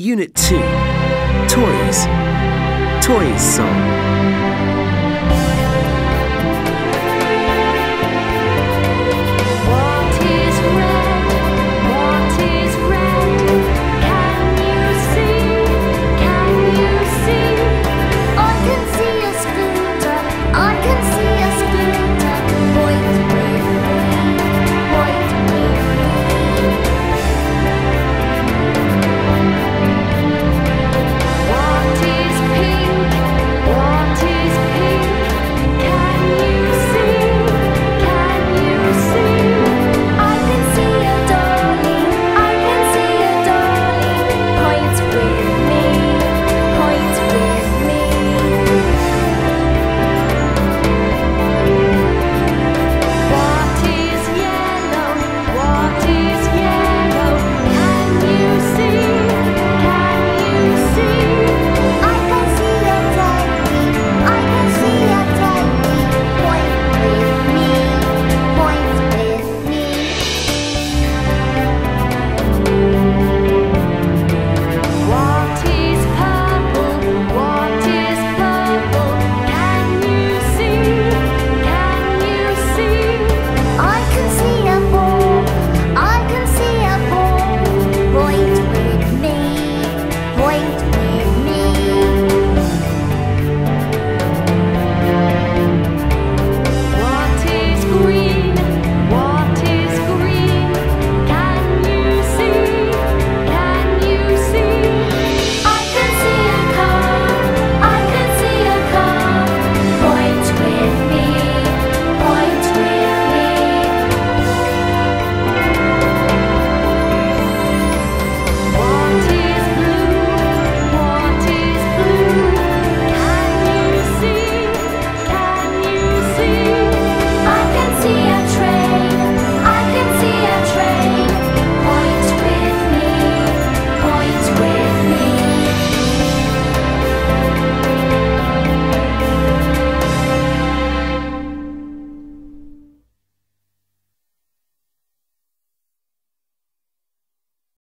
Unit 2 Toys. Toys Song.